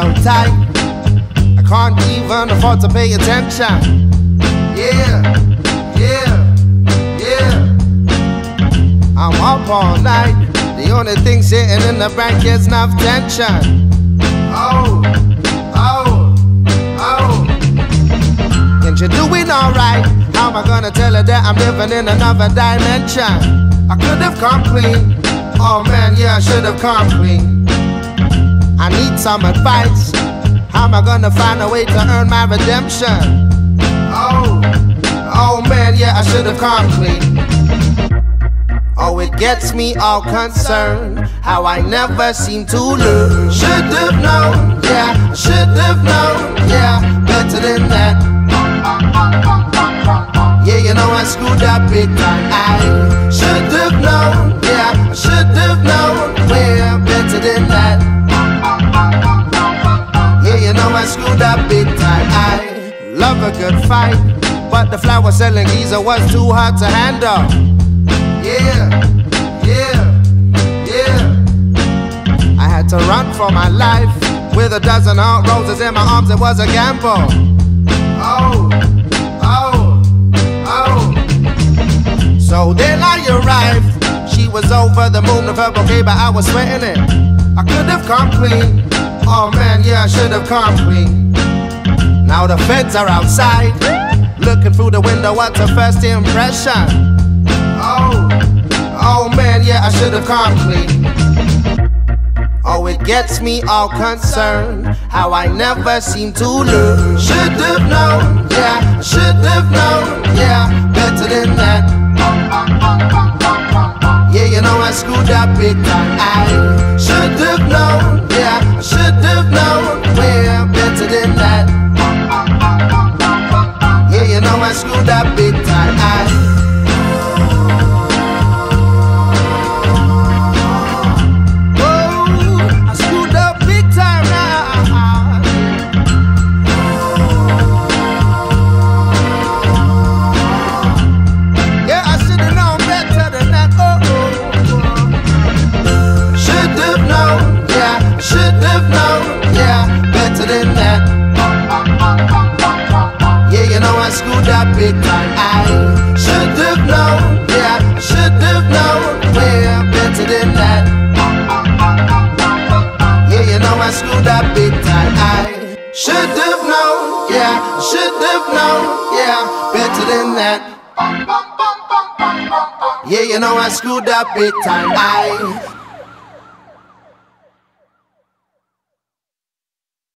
so tight. I can't even afford to pay attention. Yeah, yeah, yeah. I'm up all night. The only thing sitting in the bank is enough tension. Oh, oh, oh. And you're doing alright. How am I gonna tell her that I'm living in another dimension? I could have come clean. Oh man, yeah, I should have come clean. Need some advice. How am I gonna find a way to earn my redemption? Oh, oh man, yeah, I should have come clean. Oh, it gets me all concerned how I never seem to learn. Should have known, yeah, should have known, yeah, better than that. Yeah, you know I screwed up big time. I should have known, yeah, should have known, a good fight, but the flower selling geezer was too hard to handle. Yeah, yeah, yeah. I had to run for my life with a dozen hot roses in my arms. It was a gamble. Oh, oh, oh. So then I arrived. She was over the moon with her bouquet, but I was sweating it. I could have come clean. Oh man, yeah, I should have come clean. Now the feds are outside, looking through the window. What's a first impression? Oh, oh man, yeah, I should have come clean. Oh, it gets me all concerned how I never seem to learn. Should have known, yeah, should have known, yeah, better than that. Yeah, you know I screwed up big up big time. I should have known. Yeah, better than that. Yeah, you know I screwed up big time. I